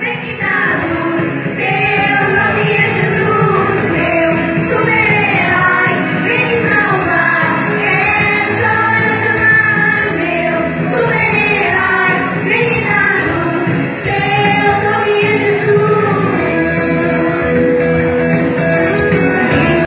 pesquisar.